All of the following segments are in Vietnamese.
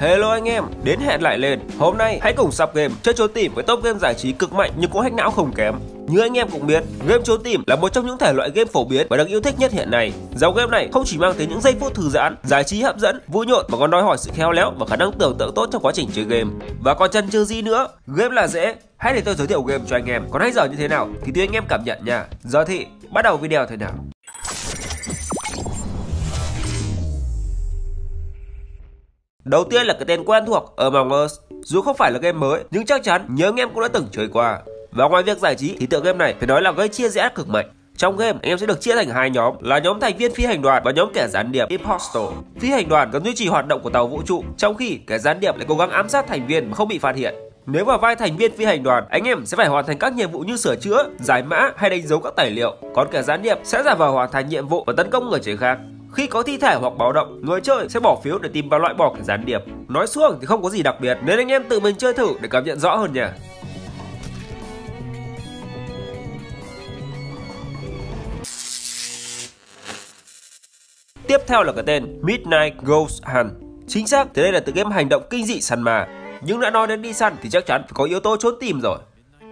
Hello anh em, đến hẹn lại lên. Hôm nay hãy cùng sập game chơi trốn tìm với top game giải trí cực mạnh nhưng cũng hack não không kém. Như anh em cũng biết, game trốn tìm là một trong những thể loại game phổ biến và được yêu thích nhất hiện nay. Dòng game này không chỉ mang tới những giây phút thư giãn, giải trí hấp dẫn, vui nhộn mà còn đòi hỏi sự khéo léo và khả năng tưởng tượng tốt trong quá trình chơi game. Và còn chân chưa gì nữa, game là dễ. Hãy để tôi giới thiệu game cho anh em. Còn hay giờ như thế nào thì tùy anh em cảm nhận nha. Giờ thì bắt đầu video thế nào. Đầu tiên là cái tên quen thuộc Among Us. Dù không phải là game mới, nhưng chắc chắn nhớ anh em cũng đã từng chơi qua. Và ngoài việc giải trí thì tựa game này phải nói là gây chia rẽ cực mạnh. Trong game, anh em sẽ được chia thành hai nhóm là nhóm thành viên phi hành đoàn và nhóm kẻ gián điệp Impostor. Phi hành đoàn cần duy trì hoạt động của tàu vũ trụ, trong khi kẻ gián điệp lại cố gắng ám sát thành viên mà không bị phát hiện. Nếu vào vai thành viên phi hành đoàn, anh em sẽ phải hoàn thành các nhiệm vụ như sửa chữa, giải mã hay đánh dấu các tài liệu. Còn kẻ gián điệp sẽ giả vờ hoàn thành nhiệm vụ và tấn công người chơi khác. Khi có thi thể hoặc báo động, người chơi sẽ bỏ phiếu để tìm và loại bỏ kẻ gián điệp. Nói xuống thì không có gì đặc biệt nên anh em tự mình chơi thử để cảm nhận rõ hơn nhỉ. Tiếp theo là cái tên Midnight Ghost Hunt. Chính xác thì đây là tựa game hành động kinh dị săn mà. Nhưng đã nói đến đi săn thì chắc chắn phải có yếu tố trốn tìm rồi.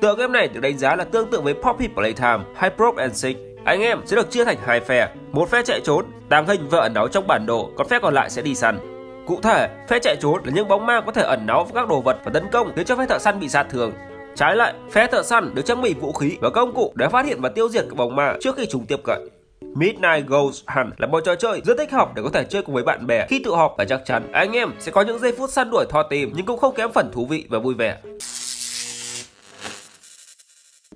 Tựa game này được đánh giá là tương tự với Poppy Playtime hay Probe and Seek anh em sẽ được chia thành hai phe, một phe chạy trốn, tàng hình và ẩn náu trong bản đồ, còn phe còn lại sẽ đi săn. Cụ thể, phe chạy trốn là những bóng ma có thể ẩn náu với các đồ vật và tấn công khiến cho phe thợ săn bị sát thương. Trái lại, phe thợ săn được trang bị vũ khí và công cụ để phát hiện và tiêu diệt các bóng ma trước khi chúng tiếp cận. Midnight Ghost Hunt là một trò chơi rất thích hợp để có thể chơi cùng với bạn bè khi tụ họp và chắc chắn anh em sẽ có những giây phút săn đuổi thò tìm nhưng cũng không kém phần thú vị và vui vẻ.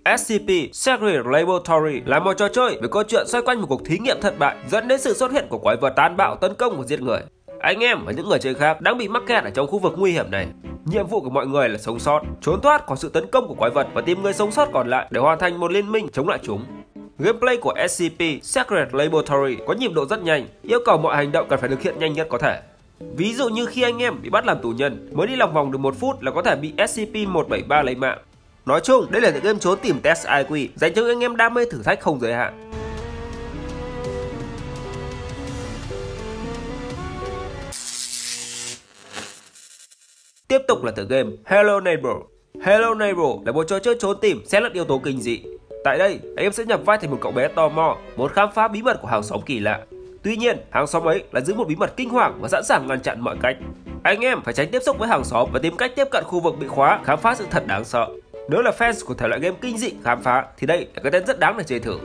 SCP Secret Laboratory là một trò chơi với câu chuyện xoay quanh một cuộc thí nghiệm thất bại dẫn đến sự xuất hiện của quái vật tàn bạo tấn công và giết người. Anh em và những người chơi khác đang bị mắc kẹt ở trong khu vực nguy hiểm này. Nhiệm vụ của mọi người là sống sót, trốn thoát khỏi sự tấn công của quái vật và tìm người sống sót còn lại để hoàn thành một liên minh chống lại chúng. Gameplay của SCP Secret Laboratory có nhịp độ rất nhanh, yêu cầu mọi hành động cần phải thực hiện nhanh nhất có thể. Ví dụ như khi anh em bị bắt làm tù nhân, mới đi lòng vòng được một phút là có thể bị SCP-173 lấy mạng. Nói chung, đây là tựa game trốn tìm test IQ dành cho anh em đam mê thử thách không giới hạn. Tiếp tục là tựa game Hello Neighbor. Hello Neighbor là một trò chơi trốn tìm xen lẫn yếu tố kinh dị. Tại đây, anh em sẽ nhập vai thành một cậu bé tò mò, muốn khám phá bí mật của hàng xóm kỳ lạ. Tuy nhiên, hàng xóm ấy là giữ một bí mật kinh hoàng và sẵn sàng ngăn chặn mọi cách. Anh em phải tránh tiếp xúc với hàng xóm và tìm cách tiếp cận khu vực bị khóa, khám phá sự thật đáng sợ. Nếu là fans của thể loại game kinh dị khám phá thì đây là cái tên rất đáng để chơi thử.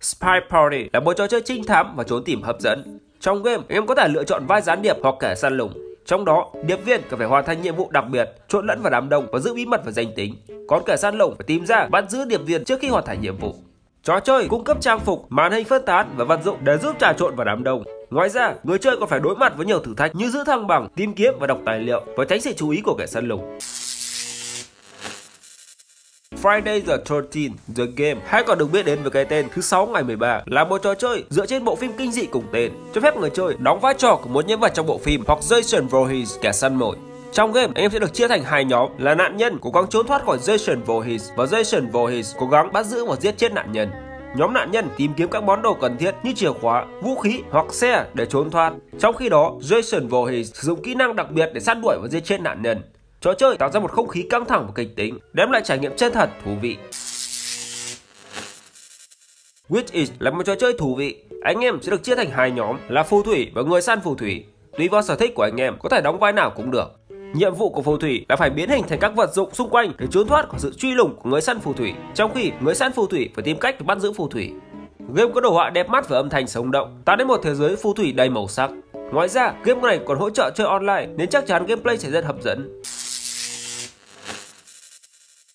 Spy Party là một trò chơi trinh thám và trốn tìm hấp dẫn. Trong game, em có thể lựa chọn vai gián điệp hoặc kẻ săn lùng. Trong đó, điệp viên cần phải hoàn thành nhiệm vụ đặc biệt, trộn lẫn vào đám đông và giữ bí mật và danh tính. Còn kẻ săn lùng phải tìm ra, bắt giữ điệp viên trước khi hoàn thành nhiệm vụ. Trò chơi cung cấp trang phục, màn hình phân tán và vật dụng để giúp trà trộn vào đám đông. Ngoài ra, người chơi còn phải đối mặt với nhiều thử thách như giữ thăng bằng, tìm kiếm và đọc tài liệu và tránh sự chú ý của kẻ săn lùng. Friday the 13th The Game hay còn được biết đến với cái tên thứ sáu ngày 13 là một trò chơi dựa trên bộ phim kinh dị cùng tên cho phép người chơi đóng vai trò của một nhân vật trong bộ phim hoặc Jason Voorhees kẻ săn mồi. Trong game, anh em sẽ được chia thành hai nhóm là nạn nhân cố gắng trốn thoát khỏi Jason Voorhees và Jason Voorhees cố gắng bắt giữ và giết chết nạn nhân. Nhóm nạn nhân tìm kiếm các món đồ cần thiết như chìa khóa, vũ khí hoặc xe để trốn thoát. Trong khi đó, Jason Voorhees sử dụng kỹ năng đặc biệt để săn đuổi và giết chết nạn nhân. Trò chơi tạo ra một không khí căng thẳng và kịch tính, đem lại trải nghiệm chân thật, thú vị. Witch Is là một trò chơi thú vị. Anh em sẽ được chia thành hai nhóm là phù thủy và người săn phù thủy. Tùy vào sở thích của anh em, có thể đóng vai nào cũng được. Nhiệm vụ của phù thủy là phải biến hình thành các vật dụng xung quanh để trốn thoát khỏi sự truy lùng của người săn phù thủy, trong khi người săn phù thủy phải tìm cách để bắt giữ phù thủy. Game có đồ họa đẹp mắt và âm thanh sống động, tạo nên một thế giới phù thủy đầy màu sắc. Ngoài ra, game này còn hỗ trợ chơi online nên chắc chắn gameplay sẽ rất hấp dẫn.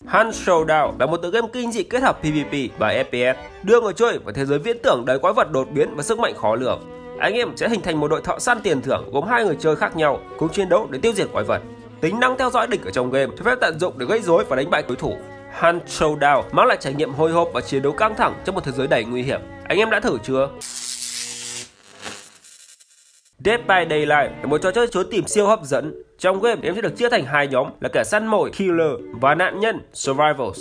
Hunt Showdown là một tựa game kinh dị kết hợp PvP và FPS, đưa người chơi vào thế giới viễn tưởng đầy quái vật đột biến và sức mạnh khó lường. Anh em sẽ hình thành một đội thợ săn tiền thưởng gồm hai người chơi khác nhau cùng chiến đấu để tiêu diệt quái vật. Tính năng theo dõi địch ở trong game cho phép tận dụng để gây rối và đánh bại đối thủ. Hunt Showdown mang lại trải nghiệm hồi hộp và chiến đấu căng thẳng trong một thế giới đầy nguy hiểm. Anh em đã thử chưa? Dead by Daylight là một trò chơi trốn tìm siêu hấp dẫn. Trong game, em sẽ được chia thành hai nhóm là kẻ săn mồi Killer và nạn nhân Survivors.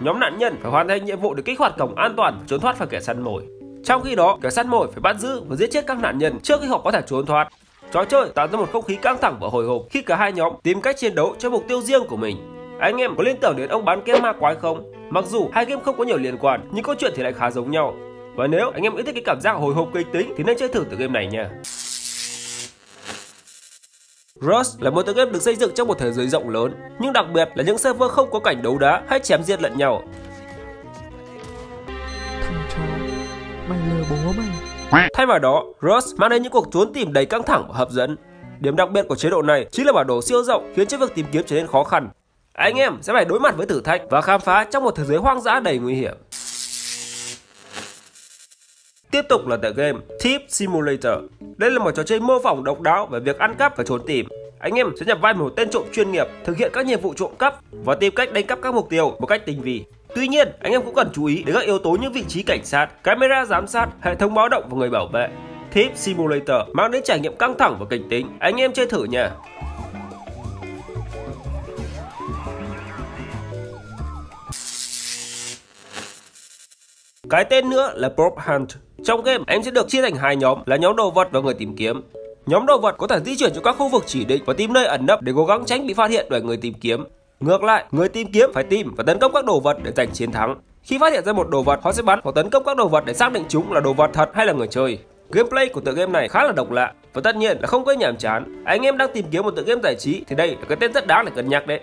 nhóm nạn nhân phải hoàn thành nhiệm vụ để kích hoạt cổng an toàn trốn thoát khỏi kẻ săn mồi. Trong khi đó, kẻ săn mồi phải bắt giữ và giết chết các nạn nhân trước khi họ có thể trốn thoát. Trò chơi tạo ra một không khí căng thẳng và hồi hộp khi cả hai nhóm tìm cách chiến đấu cho mục tiêu riêng của mình. Anh em có liên tưởng đến ông bán kem ma quái không? Mặc dù hai game không có nhiều liên quan, nhưng câu chuyện thì lại khá giống nhau. Và nếu anh em yêu thích cái cảm giác hồi hộp kịch tính thì nên chơi thử từ game này nha. Rust là một tựa game được xây dựng trong một thế giới rộng lớn, nhưng đặc biệt là những server không có cảnh đấu đá hay chém giết lẫn nhau. Thằng chó Mày lừa bố mày Thay vào đó, Rust mang đến những cuộc trốn tìm đầy căng thẳng và hấp dẫn. Điểm đặc biệt của chế độ này chính là bản đồ siêu rộng khiến cho việc tìm kiếm trở nên khó khăn. Anh em sẽ phải đối mặt với thử thách và khám phá trong một thế giới hoang dã đầy nguy hiểm. Tiếp tục là tựa game Thief Simulator. Đây là một trò chơi mô phỏng độc đáo về việc ăn cắp và trốn tìm. Anh em sẽ nhập vai một tên trộm chuyên nghiệp, thực hiện các nhiệm vụ trộm cắp và tìm cách đánh cắp các mục tiêu một cách tinh vi. Tuy nhiên, anh em cũng cần chú ý đến các yếu tố như vị trí cảnh sát, camera giám sát, hệ thống báo động và người bảo vệ. Thief Simulator mang đến trải nghiệm căng thẳng và kịch tính. Anh em chơi thử nha. Cái tên nữa là Prop Hunt. Trong game, em sẽ được chia thành hai nhóm là nhóm đồ vật và người tìm kiếm. Nhóm đồ vật có thể di chuyển trong các khu vực chỉ định và tìm nơi ẩn nấp để cố gắng tránh bị phát hiện bởi người tìm kiếm. Ngược lại, người tìm kiếm phải tìm và tấn công các đồ vật để giành chiến thắng. Khi phát hiện ra một đồ vật, họ sẽ bắn hoặc tấn công các đồ vật để xác định chúng là đồ vật thật hay là người chơi. Gameplay của tựa game này khá là độc lạ và tất nhiên là không có nhàm chán. Anh em đang tìm kiếm một tựa game giải trí thì đây là cái tên rất đáng để cân nhắc đấy.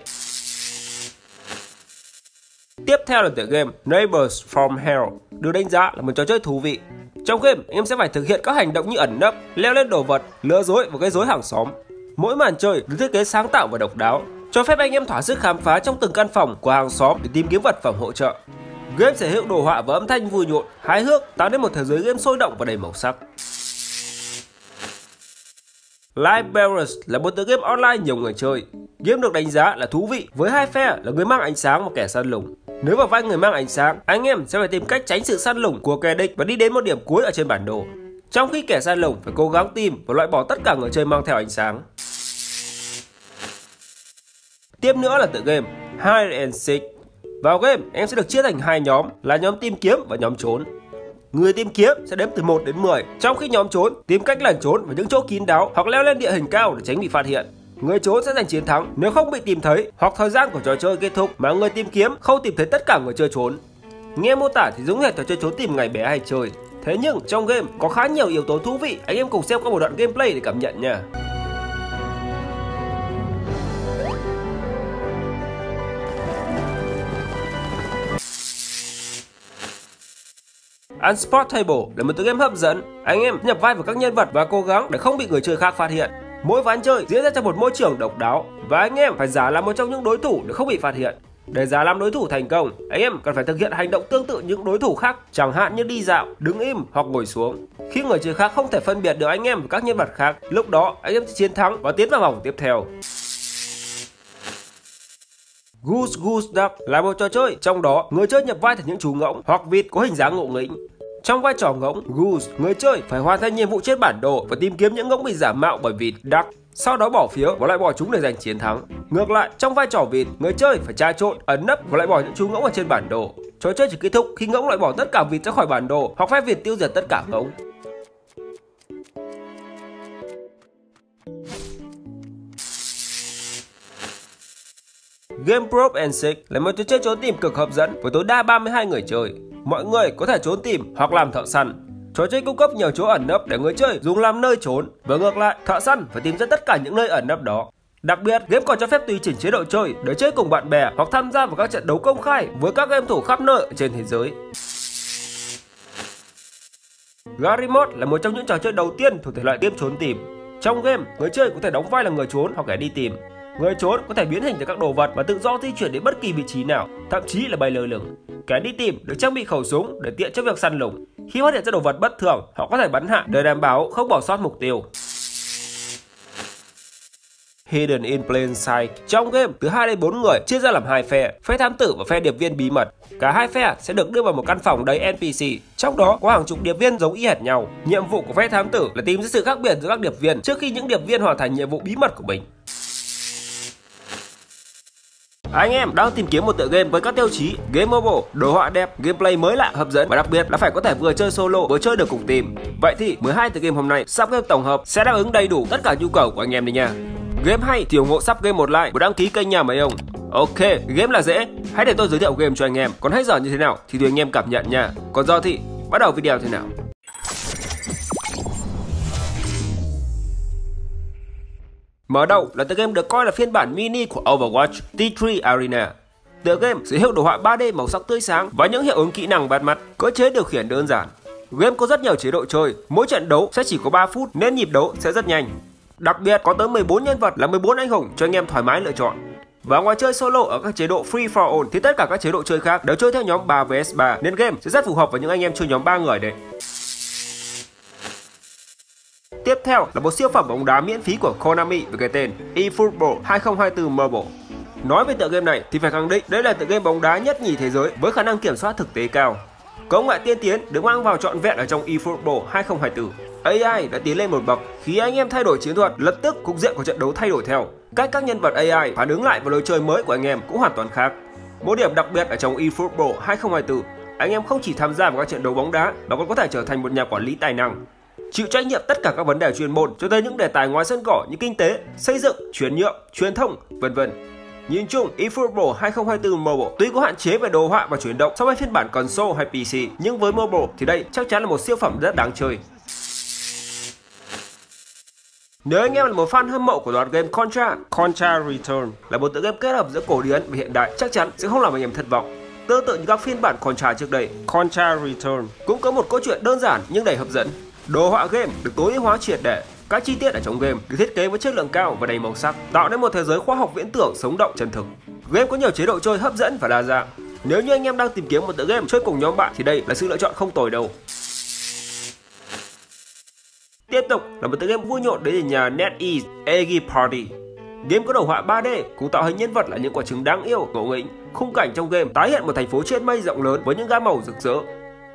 Tiếp theo là tựa game Neighbors from Hell, được đánh giá là một trò chơi thú vị. Trong game, anh em sẽ phải thực hiện các hành động như ẩn nấp, leo lên đồ vật, lừa dối và gây rối hàng xóm. Mỗi màn chơi được thiết kế sáng tạo và độc đáo, cho phép anh em thỏa sức khám phá trong từng căn phòng của hàng xóm để tìm kiếm vật phẩm hỗ trợ. Game sở hữu đồ họa và âm thanh vui nhộn, hài hước, tạo nên một thế giới game sôi động và đầy màu sắc. Live Bearers là một tựa game online nhiều người chơi. Game được đánh giá là thú vị với hai phe là người mang ánh sáng và kẻ săn lùng. Nếu vào vai người mang ánh sáng, anh em sẽ phải tìm cách tránh sự săn lùng của kẻ địch và đi đến một điểm cuối ở trên bản đồ. Trong khi kẻ săn lùng phải cố gắng tìm và loại bỏ tất cả người chơi mang theo ánh sáng. Tiếp nữa là tựa game Hide and Seek. Vào game, em sẽ được chia thành hai nhóm là nhóm tìm kiếm và nhóm trốn. Người tìm kiếm sẽ đếm từ 1 đến 10, trong khi nhóm trốn tìm cách lẩn trốn vào những chỗ kín đáo hoặc leo lên địa hình cao để tránh bị phát hiện. Người trốn sẽ giành chiến thắng nếu không bị tìm thấy hoặc thời gian của trò chơi kết thúc mà người tìm kiếm không tìm thấy tất cả người chơi trốn. Nghe mô tả thì giống hệt trò chơi trốn tìm ngày bé hay chơi. Thế nhưng trong game có khá nhiều yếu tố thú vị, anh em cùng xem qua một đoạn gameplay để cảm nhận nha. Unsportable là một tựa game hấp dẫn. Anh em nhập vai vào các nhân vật và cố gắng để không bị người chơi khác phát hiện. Mỗi ván chơi diễn ra trong một môi trường độc đáo và anh em phải giả làm một trong những đối thủ để không bị phát hiện. Để giả làm đối thủ thành công, anh em cần phải thực hiện hành động tương tự những đối thủ khác, chẳng hạn như đi dạo, đứng im hoặc ngồi xuống. Khi người chơi khác không thể phân biệt được anh em với các nhân vật khác, lúc đó anh em sẽ chiến thắng và tiến vào vòng tiếp theo. Goose Goose Duck là một trò chơi, trong đó người chơi nhập vai thành những chú ngỗng hoặc vịt có hình dáng ngộ nghĩnh. Trong vai trò ngỗng, Goose, người chơi phải hoàn thành nhiệm vụ trên bản đồ và tìm kiếm những ngỗng bị giả mạo bởi vịt Duck. Sau đó bỏ phiếu và loại bỏ chúng để giành chiến thắng. Ngược lại, trong vai trò vịt, người chơi phải tra trộn, ấn nấp và loại bỏ những chú ngỗng ở trên bản đồ. Trò chơi chỉ kết thúc khi ngỗng loại bỏ tất cả vịt ra khỏi bản đồ hoặc phép vịt tiêu diệt tất cả ngỗng. Game Probe and Seek là một trò chơi trốn tìm cực hấp dẫn với tối đa 32 người chơi. Mọi người có thể trốn tìm hoặc làm thợ săn. Trò chơi cung cấp nhiều chỗ ẩn nấp để người chơi dùng làm nơi trốn và ngược lại, thợ săn phải tìm ra tất cả những nơi ẩn nấp đó. Đặc biệt, game còn cho phép tùy chỉnh chế độ chơi để chơi cùng bạn bè hoặc tham gia vào các trận đấu công khai với các game thủ khắp nơi trên thế giới. Garry Mode là một trong những trò chơi đầu tiên thuộc thể loại game trốn tìm. Trong game, người chơi có thể đóng vai là người trốn hoặc kẻ đi tìm. Người trốn có thể biến hình thành các đồ vật và tự do di chuyển đến bất kỳ vị trí nào, thậm chí là bay lơ lửng. Kẻ đi tìm được trang bị khẩu súng để tiện cho việc săn lùng. Khi phát hiện ra đồ vật bất thường, họ có thể bắn hạ để đảm bảo không bỏ sót mục tiêu. Hidden in Plain Sight. Trong game, từ 2 đến 4 người chia ra làm hai phe, phe thám tử và phe điệp viên bí mật. Cả hai phe sẽ được đưa vào một căn phòng đầy NPC, trong đó có hàng chục điệp viên giống y hệt nhau. Nhiệm vụ của phe thám tử là tìm ra sự khác biệt giữa các điệp viên trước khi những điệp viên hoàn thành nhiệm vụ bí mật của mình. Anh em đang tìm kiếm một tựa game với các tiêu chí game mobile, đồ họa đẹp, gameplay mới lạ, hấp dẫn và đặc biệt là phải có thể vừa chơi solo vừa chơi được cùng team. Vậy thì 12 tựa game hôm nay sắp game tổng hợp sẽ đáp ứng đầy đủ tất cả nhu cầu của anh em đi nha. Game hay thì ủng hộ sắp game một like và đăng ký kênh nhà mấy ông. Ok, game là dễ. Hãy để tôi giới thiệu game cho anh em. Còn hay giờ như thế nào thì tùy anh em cảm nhận nha. Còn do thì bắt đầu video thế nào. Mở đầu là tựa game được coi là phiên bản mini của Overwatch T3 Arena. Tựa game sở hữu đồ họa 3D màu sắc tươi sáng và những hiệu ứng kỹ năng bắt mắt, cơ chế điều khiển đơn giản. Game có rất nhiều chế độ chơi, mỗi trận đấu sẽ chỉ có 3 phút nên nhịp đấu sẽ rất nhanh. Đặc biệt có tới 14 nhân vật là 14 anh hùng cho anh em thoải mái lựa chọn. Và ngoài chơi solo ở các chế độ free for all thì tất cả các chế độ chơi khác đều chơi theo nhóm 3 vs 3 nên game sẽ rất phù hợp với những anh em chơi nhóm 3 người đấy. Tiếp theo là một siêu phẩm bóng đá miễn phí của Konami với cái tên eFootball 2024 Mobile. Nói về tựa game này thì phải khẳng định đây là tựa game bóng đá nhất nhì thế giới với khả năng kiểm soát thực tế cao. Công nghệ tiên tiến được mang vào trọn vẹn ở trong eFootball 2024. AI đã tiến lên một bậc khi anh em thay đổi chiến thuật, lập tức cục diện của trận đấu thay đổi theo. Cách các nhân vật AI phản ứng lại vào lối chơi mới của anh em cũng hoàn toàn khác. Một điểm đặc biệt ở trong eFootball 2024, anh em không chỉ tham gia vào các trận đấu bóng đá mà còn có thể trở thành một nhà quản lý tài năng chịu trách nhiệm tất cả các vấn đề chuyên môn cho tới những đề tài ngoài sân cỏ như kinh tế, xây dựng, chuyển nhượng, truyền thông, vân vân. Nhìn chung, eFootball 2024 Mobile tuy có hạn chế về đồ họa và chuyển động so với phiên bản console hay PC, nhưng với mobile thì đây chắc chắn là một siêu phẩm rất đáng chơi. Nếu anh em là một fan hâm mộ của loạt game Contra, Contra Return là một tựa game kết hợp giữa cổ điển và hiện đại, chắc chắn sẽ không làm anh em thất vọng. Tương tự như các phiên bản Contra trước đây, Contra Return cũng có một câu chuyện đơn giản nhưng đầy hấp dẫn. Đồ họa game được tối ưu hóa triệt để, các chi tiết ở trong game được thiết kế với chất lượng cao và đầy màu sắc, tạo nên một thế giới khoa học viễn tưởng sống động chân thực. Game có nhiều chế độ chơi hấp dẫn và đa dạng. Nếu như anh em đang tìm kiếm một tựa game chơi cùng nhóm bạn thì đây là sự lựa chọn không tồi đâu. Tiếp tục là một tựa game vui nhộn đến từ nhà NetEase Eggy Party. Game có đồ họa 3D cùng tạo hình nhân vật là những quả trứng đáng yêu, ngộ nghĩnh. Khung cảnh trong game tái hiện một thành phố trên mây rộng lớn với những gam màu rực rỡ,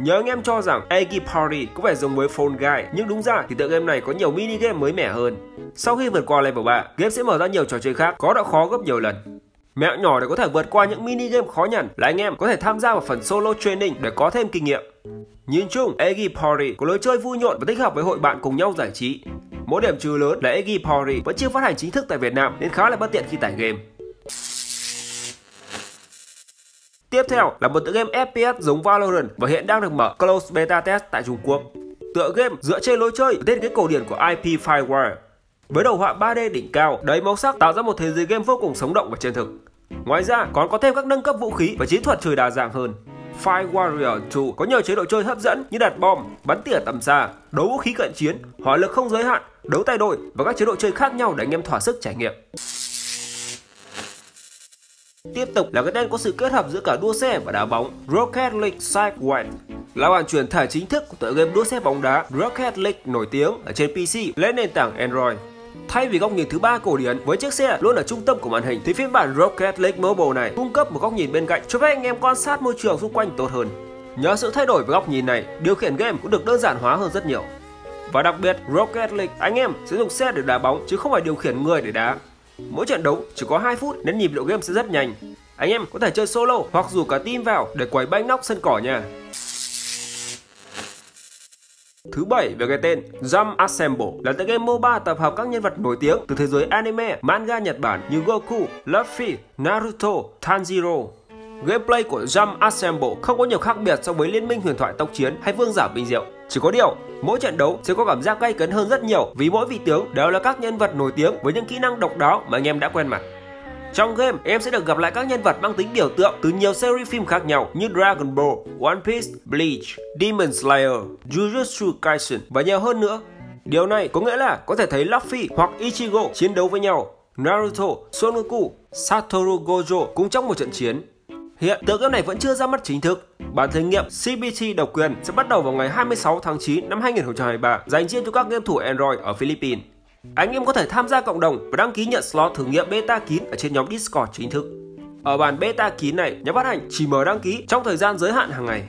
Nhớ anh em cho rằng Eggy Party có vẻ giống với Phone Guy, nhưng đúng ra thì tựa game này có nhiều mini game mới mẻ hơn. Sau khi vượt qua level 3, game sẽ mở ra nhiều trò chơi khác có độ khó gấp nhiều lần. Mẹo nhỏ để có thể vượt qua những mini game khó nhằn là anh em có thể tham gia vào phần solo training để có thêm kinh nghiệm. Nhìn chung, Eggy Party có lối chơi vui nhộn và thích hợp với hội bạn cùng nhau giải trí. Mỗi điểm trừ lớn là Eggy Party vẫn chưa phát hành chính thức tại Việt Nam nên khá là bất tiện khi tải game. Tiếp theo là một tựa game FPS giống Valorant và hiện đang được mở close beta test tại Trung Quốc. Tựa game dựa trên lối chơi thiết kế cổ điển của IP Firewire. Với đầu họa 3D đỉnh cao, đầy màu sắc tạo ra một thế giới game vô cùng sống động và chân thực. Ngoài ra còn có thêm các nâng cấp vũ khí và chiến thuật chơi đa dạng hơn. Fire Warrior 2 có nhiều chế độ chơi hấp dẫn như đặt bom, bắn tỉa tầm xa, đấu vũ khí cận chiến, hỏa lực không giới hạn, đấu tay đôi và các chế độ chơi khác nhau để anh em thỏa sức trải nghiệm. Tiếp tục là cái tên có sự kết hợp giữa cả đua xe và đá bóng Rocket League Sideway là bản chuyển thể chính thức của tựa game đua xe bóng đá Rocket League nổi tiếng ở trên PC lên nền tảng Android. Thay vì góc nhìn thứ ba cổ điển với chiếc xe luôn ở trung tâm của màn hình thì phiên bản Rocket League Mobile này cung cấp một góc nhìn bên cạnh cho phép anh em quan sát môi trường xung quanh tốt hơn. Nhờ sự thay đổi về góc nhìn này, điều khiển game cũng được đơn giản hóa hơn rất nhiều. Và đặc biệt, Rocket League anh em sẽ dùng xe để đá bóng chứ không phải điều khiển người để đá. Mỗi trận đấu chỉ có 2 phút nên nhịp độ game sẽ rất nhanh. Anh em có thể chơi solo hoặc dù cả team vào để quấy banh nóc sân cỏ nha. Thứ bảy về cái tên Jump Assemble là tựa game MOBA tập hợp các nhân vật nổi tiếng từ thế giới anime, manga Nhật Bản như Goku, Luffy, Naruto, Tanjiro. Gameplay của Jump Assemble không có nhiều khác biệt so với Liên minh huyền thoại tốc chiến hay Vương giả bình diệu. Chỉ có điều, mỗi trận đấu sẽ có cảm giác gay cấn hơn rất nhiều vì mỗi vị tướng đều là các nhân vật nổi tiếng với những kỹ năng độc đáo mà anh em đã quen mặt. Trong game, em sẽ được gặp lại các nhân vật mang tính biểu tượng từ nhiều series phim khác nhau như Dragon Ball, One Piece, Bleach, Demon Slayer, Jujutsu Kaisen và nhiều hơn nữa. Điều này có nghĩa là có thể thấy Luffy hoặc Ichigo chiến đấu với nhau, Naruto, Son Goku, Satoru Gojo cũng trong một trận chiến. Hiện tựa game này vẫn chưa ra mắt chính thức. Bản thử nghiệm CBT độc quyền sẽ bắt đầu vào ngày 26 tháng 9 năm 2023 dành riêng cho các game thủ Android ở Philippines. Anh em có thể tham gia cộng đồng và đăng ký nhận slot thử nghiệm beta kín ở trên nhóm Discord chính thức. Ở bản beta kín này, nhà phát hành chỉ mở đăng ký trong thời gian giới hạn hàng ngày.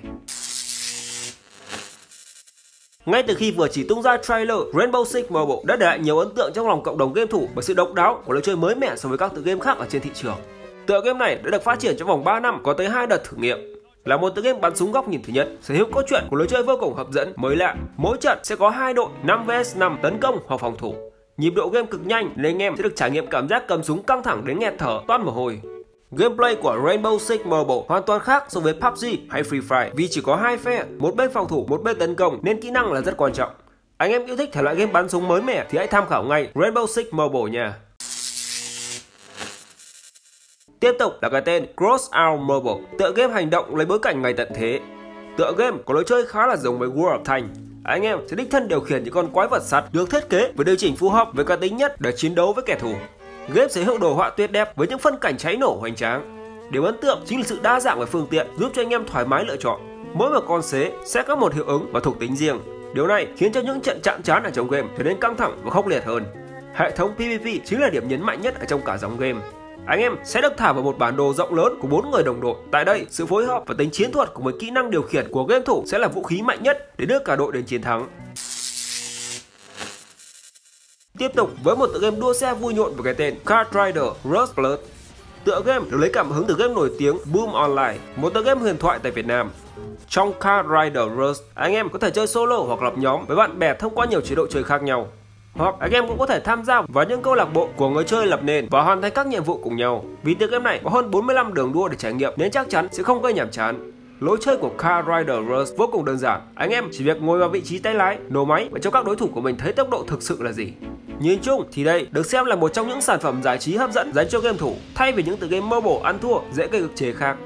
Ngay từ khi vừa chỉ tung ra trailer, Rainbow Six Mobile đã để lại nhiều ấn tượng trong lòng cộng đồng game thủ bởi sự độc đáo của lối chơi mới mẻ so với các tựa game khác ở trên thị trường. Tựa game này đã được phát triển trong vòng 3 năm có tới hai đợt thử nghiệm. Là một tựa game bắn súng góc nhìn thứ nhất, sở hữu cốt truyện của lối chơi vô cùng hấp dẫn, mới lạ. Mỗi trận sẽ có hai đội 5 vs 5 tấn công hoặc phòng thủ. Nhịp độ game cực nhanh nên anh em sẽ được trải nghiệm cảm giác cầm súng căng thẳng đến nghẹt thở, toát mồ hôi. Gameplay của Rainbow Six Mobile hoàn toàn khác so với PUBG hay Free Fire vì chỉ có hai phe, một bên phòng thủ, một bên tấn công nên kỹ năng là rất quan trọng. Anh em yêu thích thể loại game bắn súng mới mẻ thì hãy tham khảo ngay Rainbow Six Mobile nha. Tiếp tục là cái tên Crossout Mobile, tựa game hành động lấy bối cảnh ngày tận thế. Tựa game có lối chơi khá là giống với World of Tanks. Anh em sẽ đích thân điều khiển những con quái vật sắt được thiết kế và điều chỉnh phù hợp với cá tính nhất để chiến đấu với kẻ thù. Game sở hữu đồ họa tuyệt đẹp với những phân cảnh cháy nổ hoành tráng. Điều ấn tượng chính là sự đa dạng về phương tiện giúp cho anh em thoải mái lựa chọn. Mỗi một con xế sẽ có một hiệu ứng và thuộc tính riêng. Điều này khiến cho những trận chạm trán ở trong game trở nên căng thẳng và khốc liệt hơn. Hệ thống PvP chính là điểm nhấn mạnh nhất ở trong cả dòng game. Anh em sẽ được thả vào một bản đồ rộng lớn của bốn người đồng đội. Tại đây, sự phối hợp và tính chiến thuật cùng với kỹ năng điều khiển của game thủ sẽ là vũ khí mạnh nhất để đưa cả đội đến chiến thắng. Tiếp tục với một tựa game đua xe vui nhộn với cái tên Kart Rider Rust Blood. Tựa game được lấy cảm hứng từ game nổi tiếng Boom Online, một tựa game huyền thoại tại Việt Nam. Trong Kart Rider Rust, anh em có thể chơi solo hoặc lập nhóm với bạn bè thông qua nhiều chế độ chơi khác nhau. Hoặc anh em cũng có thể tham gia vào những câu lạc bộ của người chơi lập nền và hoàn thành các nhiệm vụ cùng nhau. Vì tựa game này có hơn 45 đường đua để trải nghiệm nên chắc chắn sẽ không gây nhàm chán. Lối chơi của Car Rider Rush vô cùng đơn giản. Anh em chỉ việc ngồi vào vị trí tay lái, nổ máy và cho các đối thủ của mình thấy tốc độ thực sự là gì. Nhìn chung thì đây được xem là một trong những sản phẩm giải trí hấp dẫn dành cho game thủ thay vì những tựa game mobile ăn thua dễ gây cực chế khác.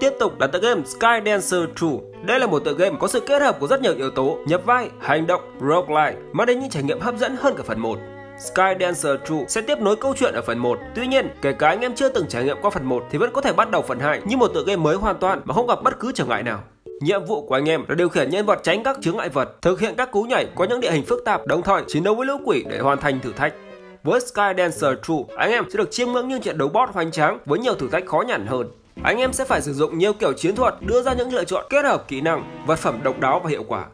Tiếp tục là tựa game Sky Dancer 2. Đây là một tựa game có sự kết hợp của rất nhiều yếu tố nhập vai, hành động, roguelike mang đến những trải nghiệm hấp dẫn hơn cả phần 1. Sky Dancer 2 sẽ tiếp nối câu chuyện ở phần 1. Tuy nhiên, kể cả anh em chưa từng trải nghiệm qua phần 1 thì vẫn có thể bắt đầu phần 2 như một tựa game mới hoàn toàn mà không gặp bất cứ trở ngại nào. Nhiệm vụ của anh em là điều khiển nhân vật tránh các chướng ngại vật, thực hiện các cú nhảy qua những địa hình phức tạp, đồng thời chiến đấu với lũ quỷ để hoàn thành thử thách. Với Sky Dancer 2, anh em sẽ được chiêm ngưỡng những trận đấu boss hoành tráng với nhiều thử thách khó nhằn hơn. Anh em sẽ phải sử dụng nhiều kiểu chiến thuật, đưa ra những lựa chọn kết hợp kỹ năng, vật phẩm độc đáo và hiệu quả.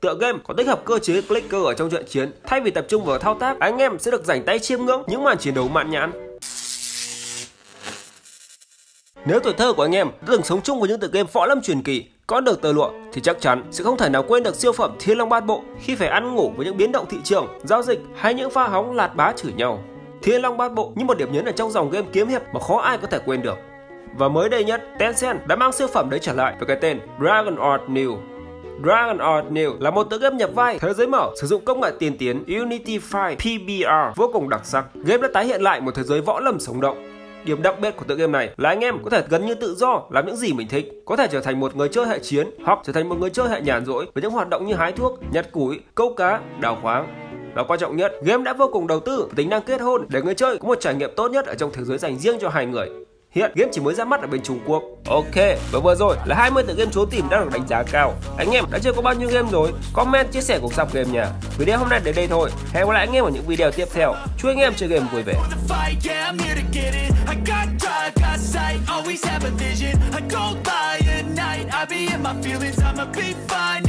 Tựa game có tích hợp cơ chế clicker ở trong trận chiến, thay vì tập trung vào thao tác, anh em sẽ được rảnh tay chiêm ngưỡng những màn chiến đấu mãn nhãn. Nếu tuổi thơ của anh em đã từng sống chung với những tựa game võ lâm truyền kỳ, có được tờ lụa thì chắc chắn sẽ không thể nào quên được siêu phẩm Thiên Long Bát Bộ khi phải ăn ngủ với những biến động thị trường, giao dịch hay những pha hóng lạt bá chửi nhau. Thiên Long Bát Bộ như một điểm nhấn ở trong dòng game kiếm hiệp mà khó ai có thể quên được. Và mới đây nhất, Tencent đã mang siêu phẩm đấy trở lại với cái tên Dragon Art New. Dragon Art New là một tựa game nhập vai thế giới mở sử dụng công nghệ tiên tiến Unity 5 PBR vô cùng đặc sắc. Game đã tái hiện lại một thế giới võ lâm sống động. Điểm đặc biệt của tựa game này là anh em có thể gần như tự do làm những gì mình thích, có thể trở thành một người chơi hệ chiến hoặc trở thành một người chơi hệ nhàn rỗi với những hoạt động như hái thuốc, nhặt củi, câu cá, đào khoáng. Và quan trọng nhất, game đã vô cùng đầu tư tính năng kết hôn để người chơi có một trải nghiệm tốt nhất ở trong thế giới dành riêng cho hai người. Hiện game chỉ mới ra mắt ở bên Trung Quốc. Ok, và vừa rồi là 20 tựa game trốn tìm đã được đánh giá cao. Anh em đã chơi có bao nhiêu game rồi? Comment chia sẻ cuộc sắp game nha. Video hôm nay đến đây thôi. Hẹn gặp lại anh em ở những video tiếp theo. Chúc anh em chơi game vui vẻ. I be in my feelings, I'ma be fine